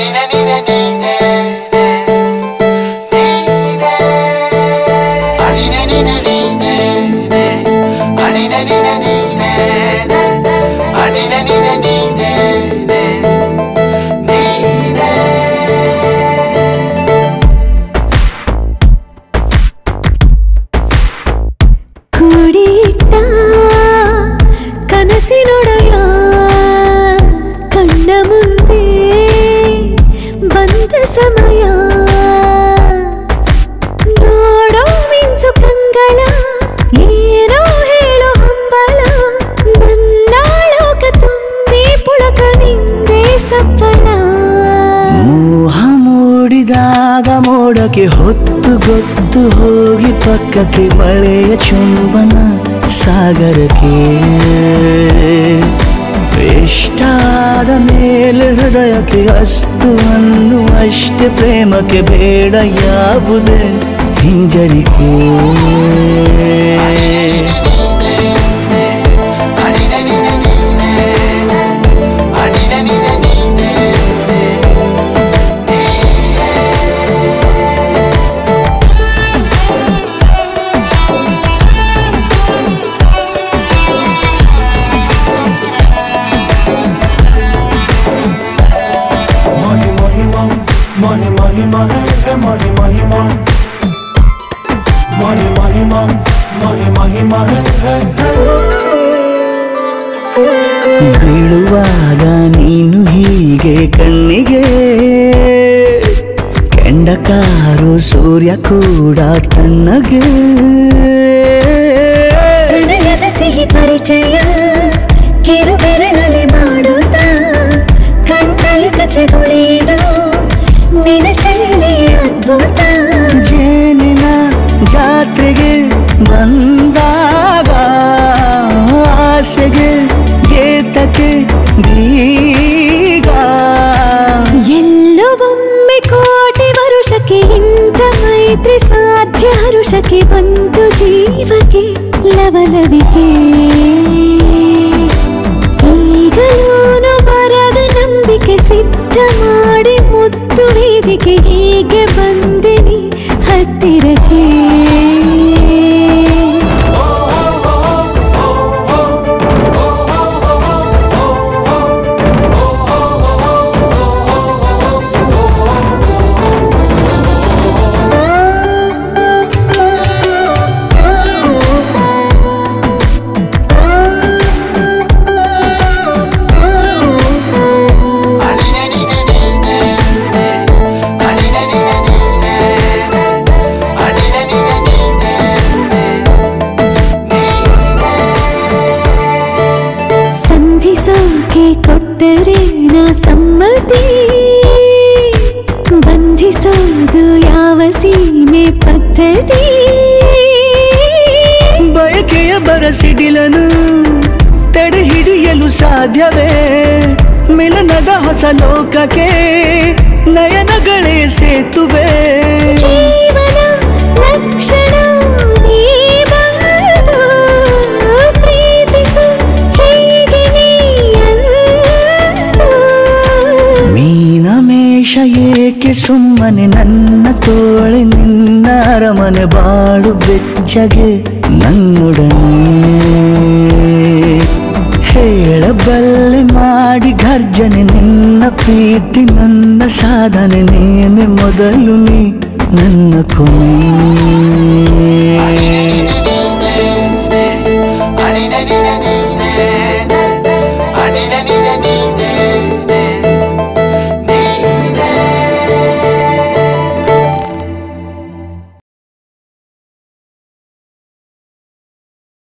Nina, Nina, Nina. ಮೋಡಕ್ಕೆ ಹೊತ್ತು ಗೊತ್ತು ಹೋಗಿ ಪಕ್ಕಕ್ಕೆ ಮಳೆಯ ಚುಂಬನ ಸಾಗರಕ್ಕೆ. ಇಷ್ಟಾದ ಮೇಲೆ ಹೃದಯಕ್ಕೆ ಅಸ್ತು ಅಷ್ಟೇ ಪ್ರೇಮಕ್ಕೆ ಬೇಡ ಯಾವುದೇ ಹಿಂಜರಿಕೆ. Mahi mahi mahe, he mahi mahi mam. Mahi mahi mam, mahi mahi mahe, he he. ಬೀಳುವಾಗ ನೀನು ಹೀಗೆ ಕಣ್ಣಿಗೆ ಕೆಂಡಕಾರು ಸೂರ್ಯ ಕೂಡ ತಣ್ಣಗೆ ಸಿಹಿ ಪರಿಚಯ ಜಾತ್ರೆಗೆ ಬಂದಾಗ ಆಸೆಗೆ ಗೇತಕ್ಕೆ ಬೀಗ ಎಲ್ಲೋ ಒಮ್ಮೆ ಕೋಟಿ ವರುಷಕ್ಕೆ ಇಂಥ ಮೈತ್ರಿ ಸಾಧ್ಯ ಹರುಷಕ್ಕೆ ಬಂತು ಜೀವಕ್ಕೆ ಲವಲವಿಕೆ ಈಗಲೂನು ಕೊಟ್ಟರೆ ನಾ ಸಮ್ಮತಿ? ಬಂಧಿಸೋದು ಯಾವ ಸೀಮೆ ಪದ್ಧತಿ? ಬಯಕೆಯ ಬರಸಿಡಿಲನು ತಡೆ ಹಿಡಿಯಲು ಸಾಧ್ಯವೇ? ಮಿಲನದ ಹೊಸ ಲೋಕಕ್ಕೆ ನಯನಗಳೇ ಸೇತುವೆ? ಸುಮ್ಮನೆ ನನ್ನ ತೋಳೆ ನಿನ್ನ ಅರಮನೆ ಬಾಳು ಬೆಚ್ಚಗೆ ನನ್ನೊಡನೆ. ಹೇಳಬಲ್ಲೆ ಮಾಡಿ ಗರ್ಜನೆ ನಿನ್ನ ಪ್ರೀತಿ, ನನ್ನ ಸಾಧನೆ, ನೇನೆ ಮೊದಲು ನೀ ನನ್ನ ಕೊನೆ.